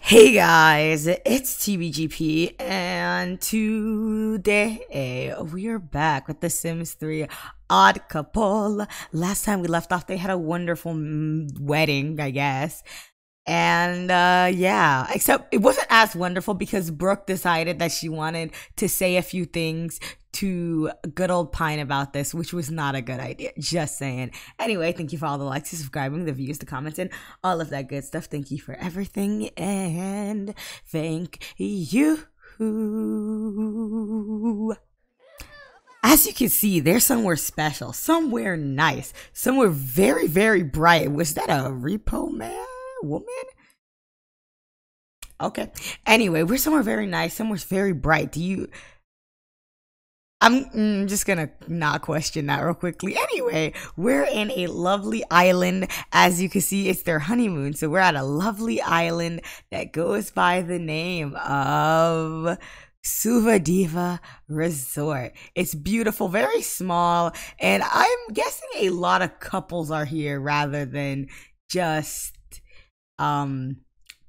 Hey guys, it's TBGP, and today we are back with The Sims 3 Odd Couple. Last time we left off, they had a wonderful mm, wedding, I guess. And uh, yeah, except it wasn't as wonderful because Brooke decided that she wanted to say a few things to good old Pine about this, which was not a good idea. Just saying. Anyway, thank you for all the likes, subscribing, the views, the comments, and all of that good stuff. Thank you for everything, and thank you. As you can see, they're somewhere special, somewhere nice, somewhere very, very bright. Was that a repo man? Woman? Okay. Anyway, we're somewhere very nice, somewhere very bright. Do you I'm mm, just gonna not question that real quickly. Anyway, we're in a lovely island. As you can see, it's their honeymoon. So we're at a lovely island that goes by the name of Suvadiva Resort. It's beautiful, very small, and I'm guessing a lot of couples are here rather than just um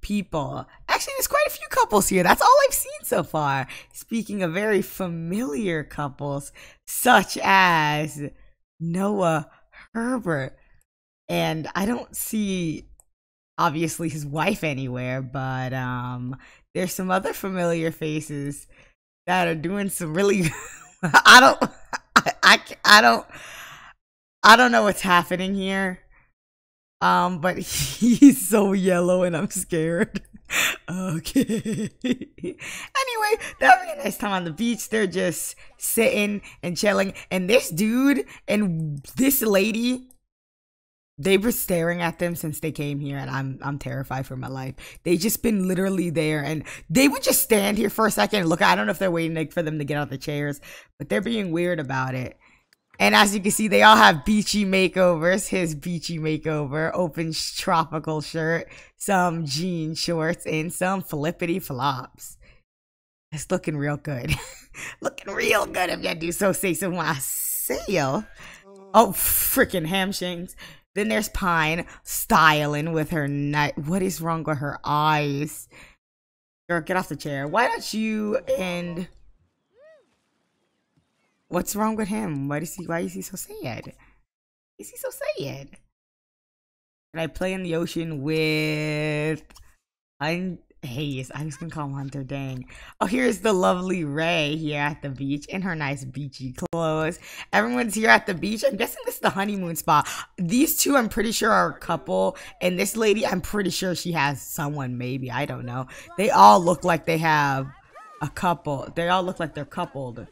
people. Actually, there's quite a few couples here. That's all I've seen so far. Speaking of very familiar couples, such as Noah Herbert. And I don't see obviously his wife anywhere, but um there's some other familiar faces that are doing some really I don't I, I, I don't I don't know what's happening here. Um, but he's so yellow and I'm scared. okay. anyway, they're having a nice time on the beach. They're just sitting and chilling. And this dude and this lady, they were staring at them since they came here, and I'm I'm terrified for my life. They just been literally there, and they would just stand here for a second and look. I don't know if they're waiting like, for them to get out the chairs, but they're being weird about it. And as you can see, they all have beachy makeovers. His beachy makeover, open tropical shirt, some jean shorts, and some flippity flops. It's looking real good. looking real good if you do so say so myself. Oh, freaking hamstrings. Then there's Pine styling with her night. What is wrong with her eyes? Girl, get off the chair. Why don't you and What's wrong with him? Why is he why is he so sad? Is he so sad? Can I play in the ocean with I'm Hayes. I was gonna call him Hunter Dang. Oh, here's the lovely Ray here at the beach in her nice beachy clothes. Everyone's here at the beach. I'm guessing this is the honeymoon spot. These two, I'm pretty sure, are a couple. And this lady, I'm pretty sure she has someone, maybe. I don't know. They all look like they have a couple. They all look like they're coupled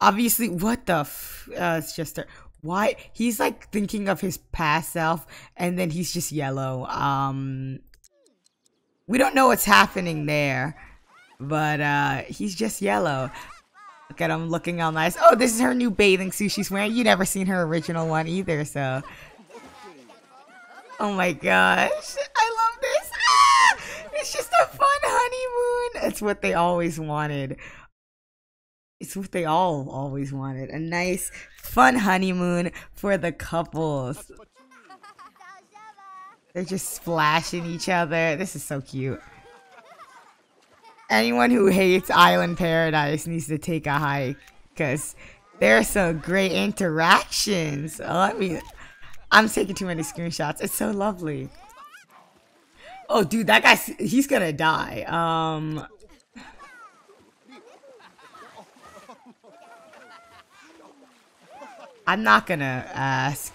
obviously what the f- uh, it's just a, why he's like thinking of his past self and then he's just yellow. Um we don't know what's happening there but uh he's just yellow. Look at him looking all nice. Oh this is her new bathing suit she's wearing. You never seen her original one either so. Oh my gosh i love this. Ah! it's just a fun honeymoon. It's what they always wanted it's what they all always wanted a nice, fun honeymoon for the couples. They're just splashing each other. This is so cute. Anyone who hates Island Paradise needs to take a hike because there's some great interactions. Oh, I mean, I'm taking too many screenshots. It's so lovely. Oh, dude, that guy, he's gonna die. Um, I'm not gonna ask.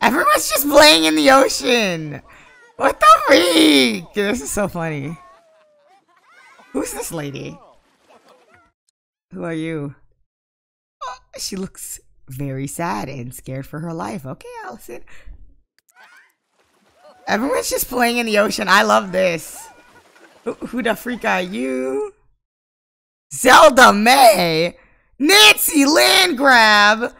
Everyone's just playing in the ocean. What the freak? This is so funny. Who's this lady? Who are you? Oh, she looks very sad and scared for her life. Okay, Allison. Everyone's just playing in the ocean. I love this. Who, who the freak are you? Zelda May? Nancy Landgraab?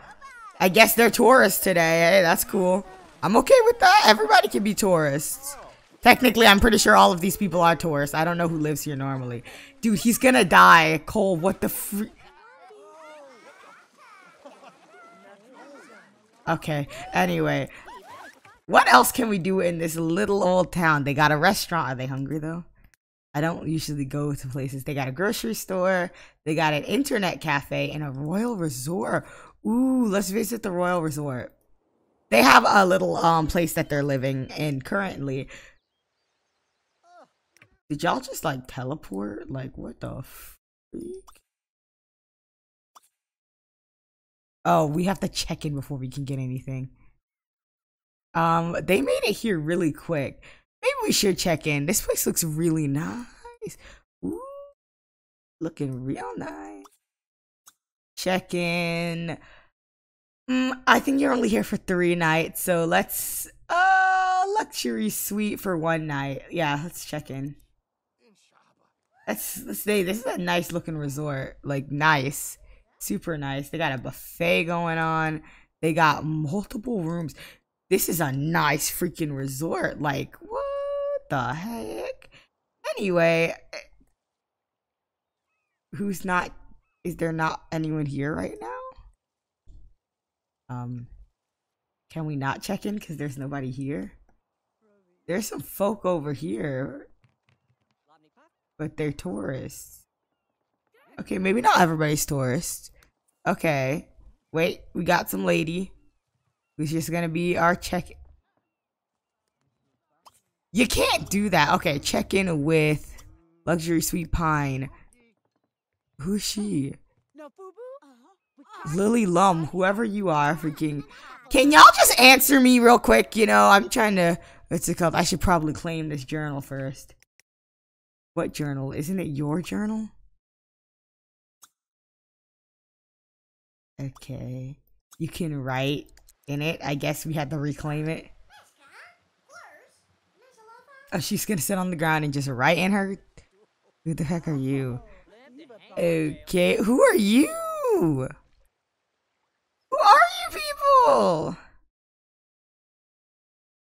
I guess they're tourists today. Hey, that's cool. I'm okay with that. Everybody can be tourists. Technically, I'm pretty sure all of these people are tourists. I don't know who lives here normally. Dude, he's gonna die. Cole, what the fr- Okay, anyway. What else can we do in this little old town? They got a restaurant. Are they hungry, though? I don't usually go to places. They got a grocery store. They got an internet cafe and a royal resort. Ooh, let's visit the royal resort. They have a little um place that they're living in currently. Did y'all just like teleport? Like what the freak? Oh, we have to check in before we can get anything. Um, they made it here really quick. Maybe we should check in. This place looks really nice. Ooh, looking real nice. Check in. Mm, I think you're only here for three nights, so let's uh luxury suite for one night. Yeah, let's check in. Let's let's say this is a nice looking resort. Like nice. Super nice. They got a buffet going on. They got multiple rooms. This is a nice freaking resort. Like, what the heck? Anyway, who's not is there not anyone here right now? Um, can we not check in because there's nobody here? There's some folk over here, but they're tourists. Okay, maybe not everybody's tourists. Okay, wait, we got some lady who's just gonna be our check. You can't do that. Okay, check in with Luxury Suite Pine. Who's she? Uh-huh. Uh-huh. Lily Lum, whoever you are, freaking. Can y'all just answer me real quick? You know, I'm trying to. What's it called? I should probably claim this journal first. What journal? Isn't it your journal? Okay. You can write in it. I guess we had to reclaim it. Oh, she's gonna sit on the ground and just write in her. Who the heck are you? Okay, who are you? Who are you people?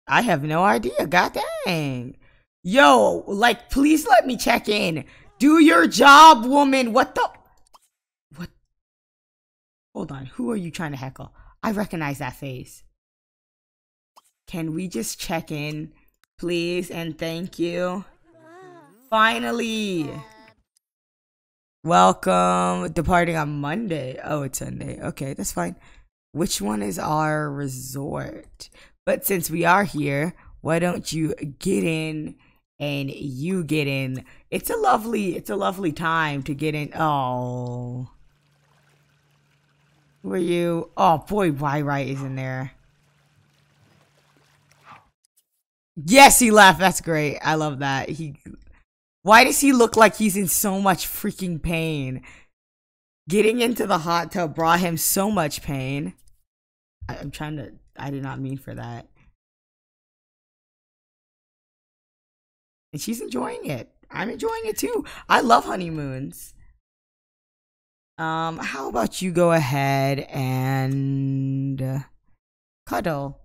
I have no idea. God dang. Yo, like, please let me check in. Do your job, woman. What the? What? Hold on. Who are you trying to heckle? I recognize that face. Can we just check in, please? And thank you. Finally. Welcome. Departing on Monday. Oh, it's Sunday. Okay, that's fine. Which one is our resort? But since we are here, why don't you get in and you get in? It's a lovely, it's a lovely time to get in. Oh. Who are you? Oh boy, why right is in there. Yes, he left. That's great. I love that. He why does he look like he's in so much freaking pain? Getting into the hot tub brought him so much pain. I, am trying to. I did not mean for that. And she's enjoying it. I'm enjoying it too. I love honeymoons. Um, how about you go ahead and cuddle?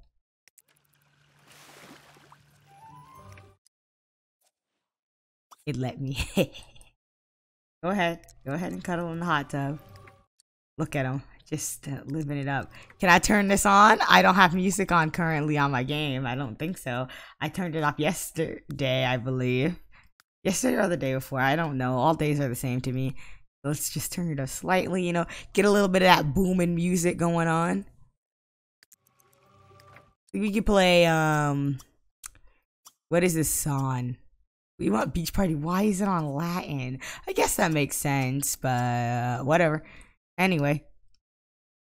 It let me. Go ahead. Go ahead and cuddle in the hot tub. Look at him. Just uh, living it up. Can I turn this on? I don't have music on currently on my game. I don't think so. I turned it off yesterday, I believe. Yesterday or the day before. I don't know. All days are the same to me. Let's just turn it up slightly, you know. Get a little bit of that booming music going on. We could play, um... What is this song? We want beach party. Why is it on Latin? I guess that makes sense, but whatever. Anyway,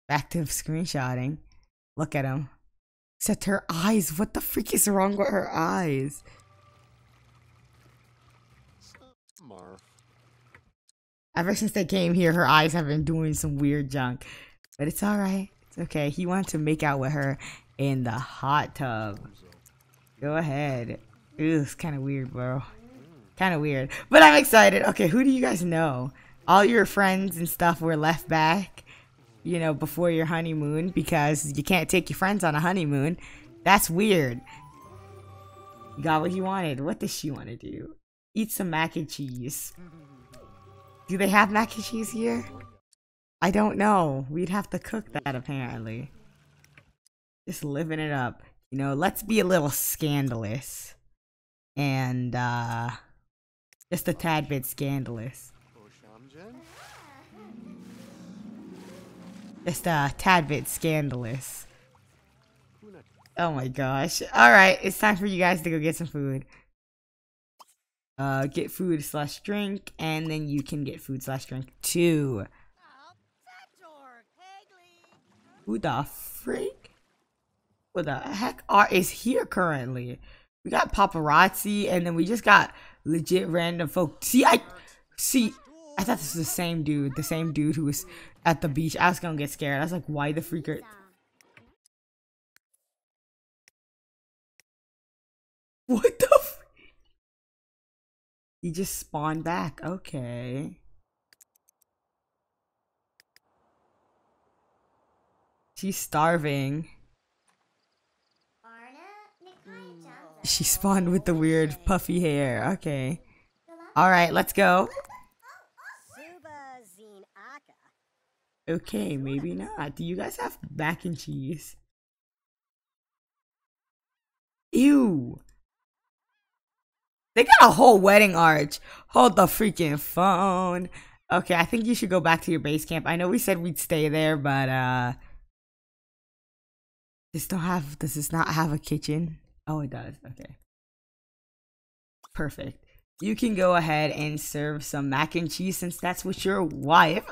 back to screenshotting. Look at him. Except her eyes. What the freak is wrong with her eyes? Marv. Ever since they came here, her eyes have been doing some weird junk. But it's alright. It's okay. He wanted to make out with her in the hot tub. Go ahead. Ew, it's kind of weird, bro. Kind of weird. But I'm excited. Okay, who do you guys know? All your friends and stuff were left back, you know, before your honeymoon because you can't take your friends on a honeymoon. That's weird. You got what you wanted. What does she want to do? Eat some mac and cheese. Do they have mac and cheese here? I don't know. We'd have to cook that apparently. Just living it up. You know, let's be a little scandalous. And, uh, just a tad bit scandalous. Just a tad bit scandalous. Oh my gosh. Alright, it's time for you guys to go get some food. Uh, get food slash drink, and then you can get food slash drink too. Who the freak? What the heck are is here currently? We got paparazzi, and then we just got legit random folk. See, I see. I thought this was the same dude, the same dude who was at the beach. I was gonna get scared. I was like, why the freaker? What the? he just spawned back. Okay. She's starving. She spawned with the weird puffy hair. Okay. Alright, let's go. Okay, maybe not. Do you guys have mac and cheese? Ew. They got a whole wedding arch. Hold the freaking phone. Okay, I think you should go back to your base camp. I know we said we'd stay there, but uh this don't have does this not have a kitchen? Oh it does. Okay. Perfect. You can go ahead and serve some mac and cheese since that's what your wife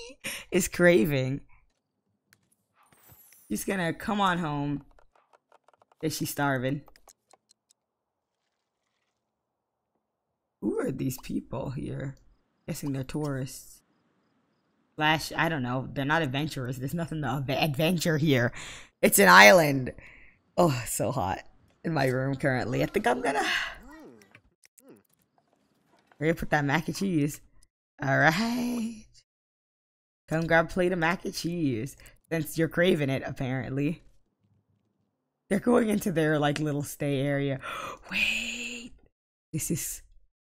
is craving. She's gonna come on home. Is she starving? Who are these people here? Guessing they're tourists. Flash, I don't know. They're not adventurers. There's nothing to adventure here. It's an island. Oh, so hot in my room currently. I think I'm gonna. We're gonna put that mac and cheese. Alright. Come grab a plate of mac and cheese. Since you're craving it, apparently. They're going into their like little stay area. Wait. This is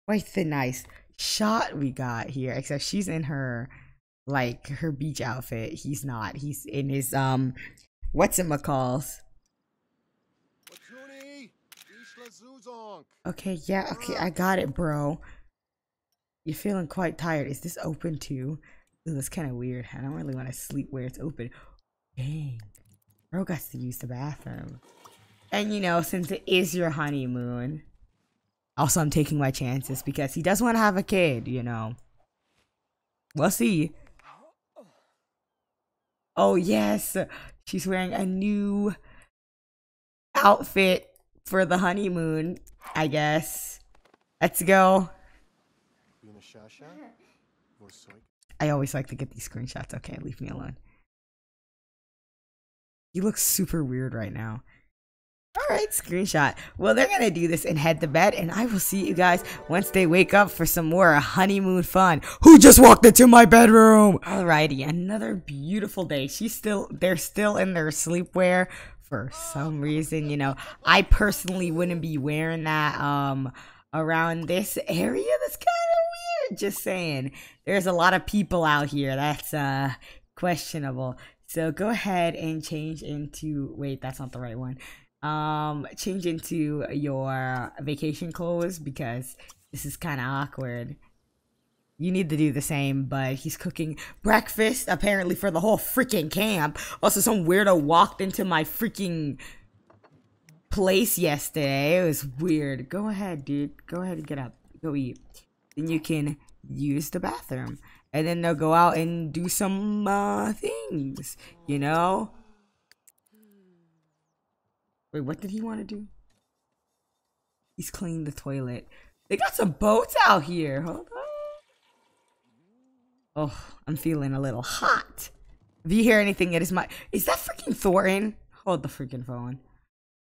quite the nice shot we got here. Except she's in her like her beach outfit. He's not. He's in his um what's it calls? Okay, yeah, okay, I ah. got it, bro. You're feeling quite tired. Is this open too? Ooh, that's kind of weird. I don't really want to sleep where it's open. Dang. Bro got to use the bathroom. And you know, since it is your honeymoon, also I'm taking my chances because he does want to have a kid, you know. We'll see. Oh, yes. She's wearing a new outfit for the honeymoon, I guess. Let's go. I always like to get these screenshots. Okay, leave me alone. You look super weird right now. Alright, screenshot. Well, they're gonna do this and head to bed, and I will see you guys once they wake up for some more honeymoon fun. Who just walked into my bedroom? Alrighty, another beautiful day. She's still, they're still in their sleepwear for some reason, you know. I personally wouldn't be wearing that, um, around this area. That's kind of weird. Just saying. There's a lot of people out here. That's, uh, questionable. So go ahead and change into, wait, that's not the right one um change into your vacation clothes because this is kind of awkward you need to do the same but he's cooking breakfast apparently for the whole freaking camp also some weirdo walked into my freaking place yesterday it was weird go ahead dude go ahead and get up go eat then you can use the bathroom and then they'll go out and do some uh things you know Wait, what did he want to do? He's cleaning the toilet. They got some boats out here. Hold on. Oh, I'm feeling a little hot. If you hear anything, it is my. Is that freaking Thornton? Hold the freaking phone.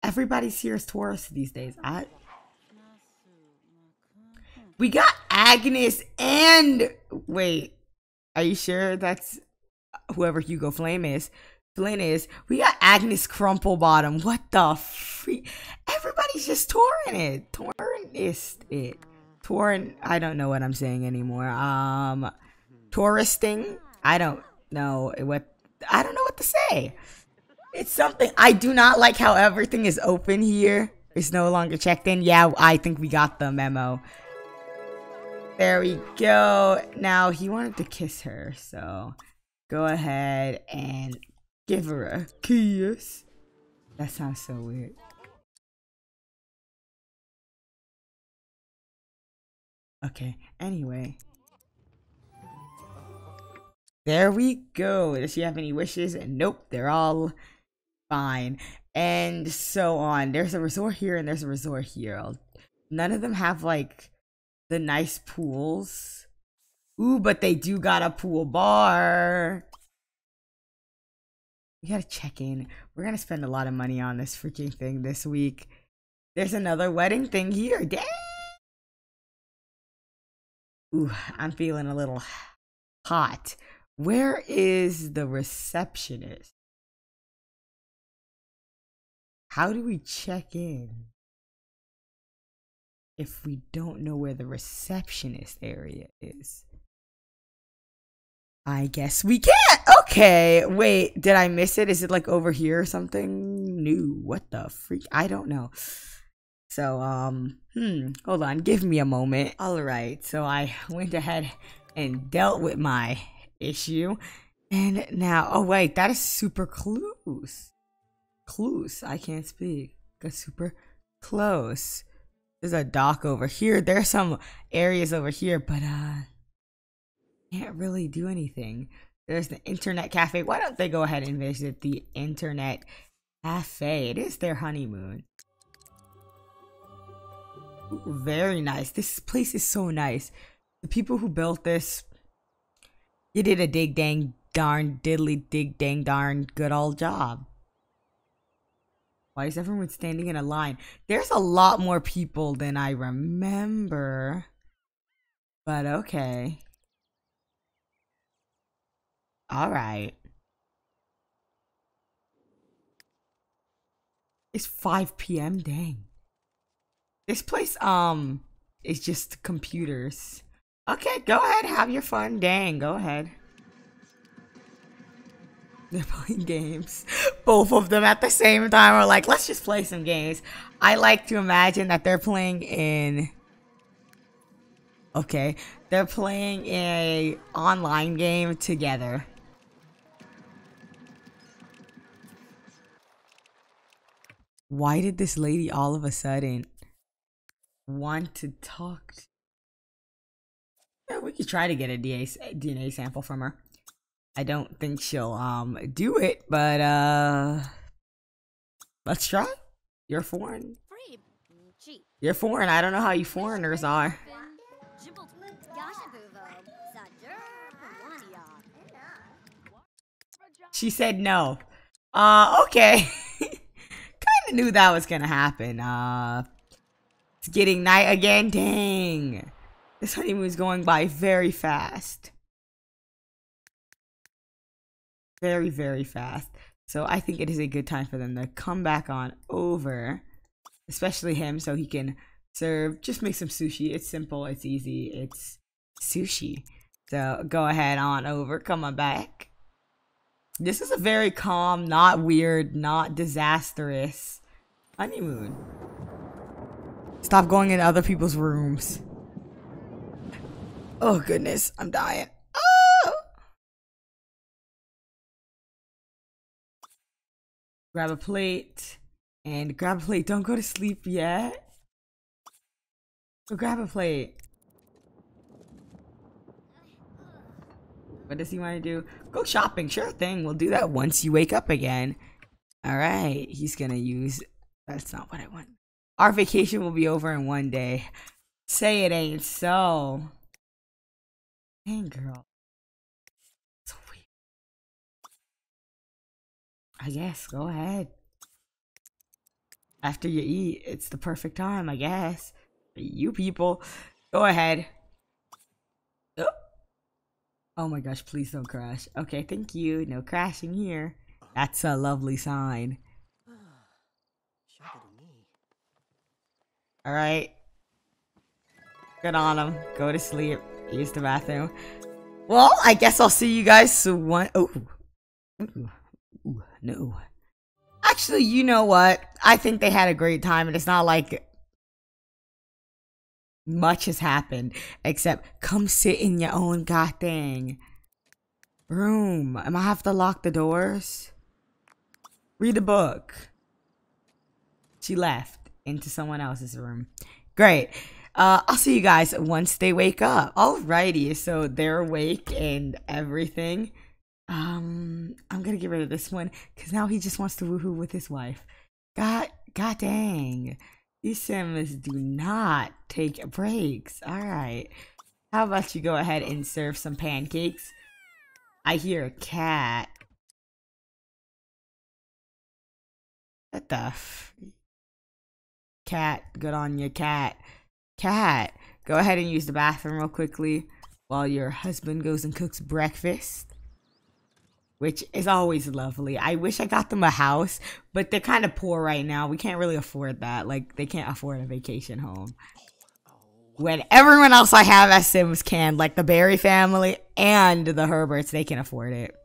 Everybody's here as tourists these days. I. We got Agnes and wait. Are you sure that's whoever Hugo Flame is? Flynn is. We got Agnes Crumplebottom. What the freak? Everybody's just touring it. Touring is it. Touring. I don't know what I'm saying anymore. Um, touristing. I don't know what. I don't know what to say. It's something. I do not like how everything is open here. It's no longer checked in. Yeah, I think we got the memo. There we go. Now, he wanted to kiss her, so go ahead and give her a kiss. That sounds so weird. Okay, anyway. There we go. Does she have any wishes? Nope, they're all fine. And so on. There's a resort here and there's a resort here. None of them have like the nice pools. Ooh, but they do got a pool bar. We gotta check in. We're gonna spend a lot of money on this freaking thing this week. There's another wedding thing here. Dang! Ooh, I'm feeling a little hot. Where is the receptionist? How do we check in? if we don't know where the receptionist area is? I guess we can't. Okay, wait, did I miss it? Is it like over here or something new? What the freak? I don't know. So, um, hmm, hold on, give me a moment. All right, so I went ahead and dealt with my issue. And now, oh wait, that is super close. Close, I can't speak. Got super close. There's a dock over here. There's some areas over here, but uh can't really do anything. There's the internet cafe. Why don't they go ahead and visit the internet cafe? It is their honeymoon. Ooh, very nice. This place is so nice. The people who built this, you did a dig dang darn diddly dig dang darn good old job. Why is everyone standing in a line? There's a lot more people than I remember. But okay. Alright. It's 5 p.m. Dang. This place, um, is just computers. Okay, go ahead. Have your fun. Dang, go ahead. They're playing games. Both of them at the same time are like, let's just play some games. I like to imagine that they're playing in Okay. They're playing a online game together. Why did this lady all of a sudden want to talk? To we could try to get a DNA sample from her. I don't think she'll um do it, but uh let's try. You're foreign. You're foreign. I don't know how you foreigners are. She said no. Uh okay. Kinda knew that was gonna happen. Uh it's getting night again. Dang. This honeymoon is going by very fast. very, very fast. So I think it is a good time for them to come back on over, especially him, so he can serve. Just make some sushi. It's simple. It's easy. It's sushi. So go ahead on over. Come on back. This is a very calm, not weird, not disastrous honeymoon. Stop going in other people's rooms. Oh goodness, I'm dying. Ah! grab a plate, and grab a plate. Don't go to sleep yet. Go grab a plate. What does he want to do? Go shopping. Sure thing. We'll do that once you wake up again. All right. He's going to use... That's not what I want. Our vacation will be over in one day. Say it ain't so. Dang, girl. I guess. Go ahead. After you eat, it's the perfect time, I guess. You people, go ahead. Oh. oh my gosh, please don't crash. Okay, thank you. No crashing here. That's a lovely sign. Alright. Good on him. Go to sleep. Use the bathroom. Well, I guess I'll see you guys soon. One. Oh. Ooh. Ooh, no. Actually, you know what? I think they had a great time, and it's not like much has happened except come sit in your own goddamn room. Am I have to lock the doors? Read a book. She left into someone else's room. Great. Uh, I'll see you guys once they wake up. Alrighty, so they're awake and everything. Um, I'm gonna get rid of this one because now he just wants to woohoo with his wife. God, god dang. These Sims do not take breaks. Alright. How about you go ahead and serve some pancakes? I hear a cat. What the f- Cat, good on your cat. Cat, go ahead and use the bathroom real quickly while your husband goes and cooks breakfast. Which is always lovely. I wish I got them a house, but they're kind of poor right now. We can't really afford that. Like, they can't afford a vacation home. When everyone else I have as Sims can, like the Barry family and the Herberts, they can afford it.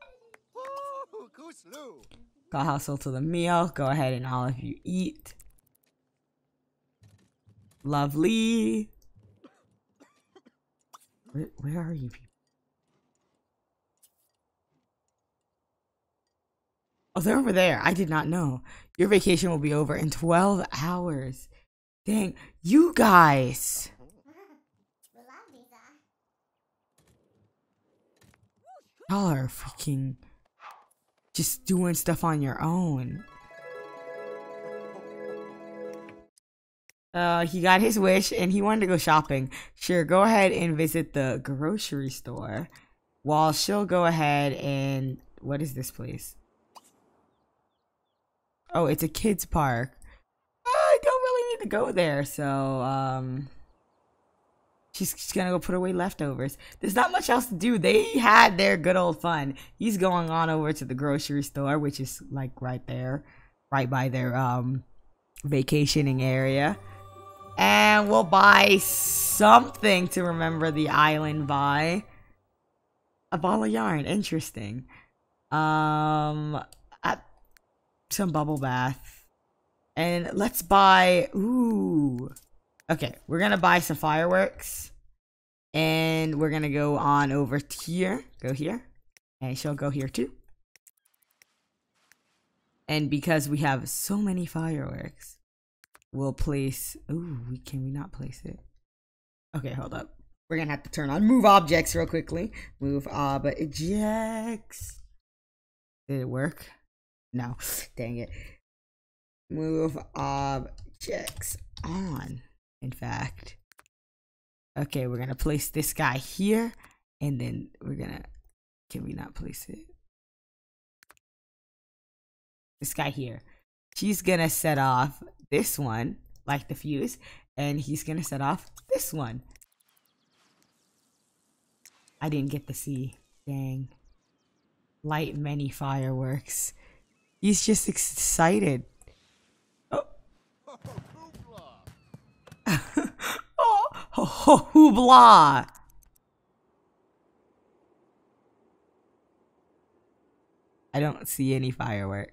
Call household to the meal. Go ahead and all of you eat. Lovely. Where, where are you people? Oh, they're over there. I did not know. Your vacation will be over in 12 hours. Dang, you guys. Y'all are freaking just doing stuff on your own. Uh, he got his wish and he wanted to go shopping. Sure, go ahead and visit the grocery store while she'll go ahead and what is this place? Oh, it's a kids park. I don't really need to go there, so um she's, she's gonna go put away leftovers. There's not much else to do. They had their good old fun. He's going on over to the grocery store, which is like right there, right by their um vacationing area and we'll buy something to remember the island by. A ball of yarn, interesting. Um, some bubble bath, and let's buy. Ooh, okay, we're gonna buy some fireworks, and we're gonna go on over here. Go here, and she'll go here too. And because we have so many fireworks, we'll place. Ooh, we can we not place it? Okay, hold up. We're gonna have to turn on move objects real quickly. Move objects. Did it work? No. Dang it. Move objects on. In fact. Okay, we're gonna place this guy here, and then we're gonna. Can we not place it? This guy here. She's gonna set off this one, like the fuse, and he's gonna set off this one. I didn't get to see. Dang. Light many fireworks. He's just excited. Oh. oh, oh, hoobla! I don't see any fireworks.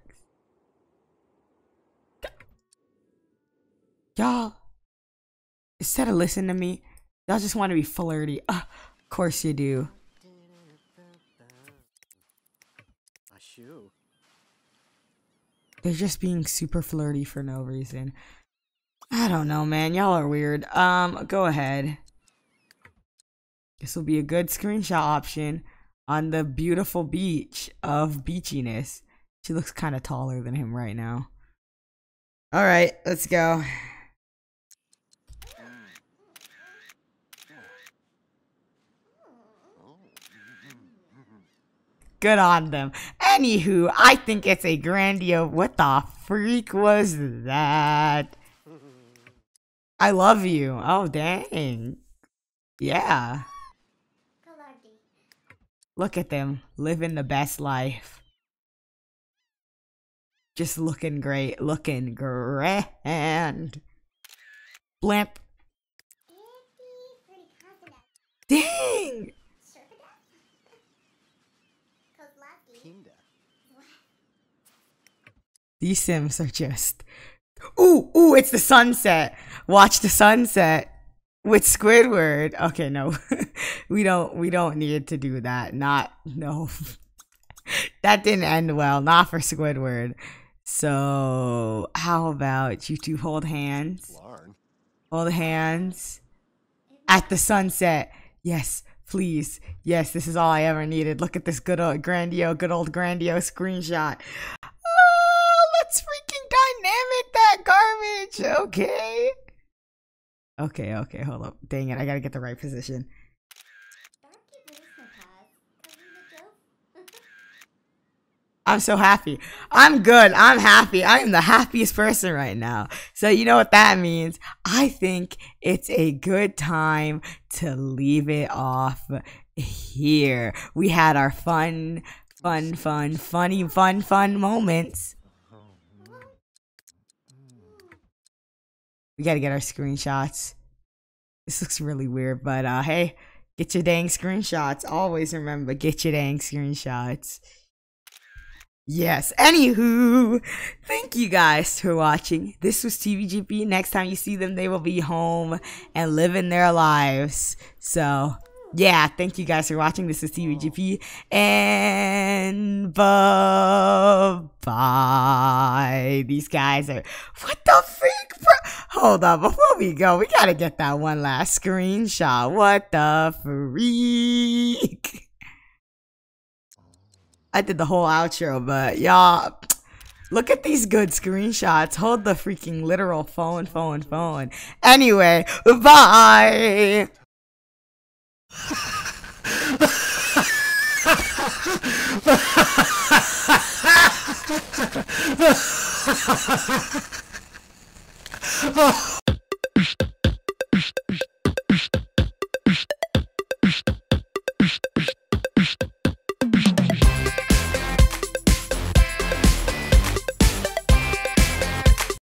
Y'all, instead of listening to me, y'all just want to be flirty. Uh, of course you do. They're just being super flirty for no reason. I don't know, man. Y'all are weird. Um, go ahead. This will be a good screenshot option on the beautiful beach of beachiness. She looks kind of taller than him right now. All right, let's go. Good on them. Anywho, I think it's a grandio. What the freak was that? I love you. Oh, dang. Yeah. Look at them living the best life. Just looking great, looking grand. Blimp. Dang! These Sims are just. Ooh, ooh, it's the sunset. Watch the sunset with Squidward. Okay, no. we don't we don't need to do that. Not no. that didn't end well. Not for Squidward. So, how about you two hold hands? Hold hands at the sunset. Yes, please. Yes, this is all I ever needed. Look at this good old grandio, good old grandio screenshot. Oh, let's freaking dynamic that garbage. Okay. Okay, okay, hold up. Dang it, I gotta get the right position. I'm so happy. I'm good. I'm happy. I am the happiest person right now. So, you know what that means? I think it's a good time to leave it off here. We had our fun, fun, fun, funny, fun, fun moments. We gotta get our screenshots. This looks really weird, but uh, hey, get your dang screenshots. Always remember, get your dang screenshots. Yes. Anywho, thank you guys for watching. This was TBGP. Next time you see them, they will be home and living their lives. So, yeah, thank you guys for watching. This is TBGP. And bye. These guys are. What the freak? Hold on. Before we go, we gotta get that one last screenshot. What the freak? I did the whole outro, but y'all, look at these good screenshots. Hold the freaking literal phone, phone, phone. Anyway, bye. oh.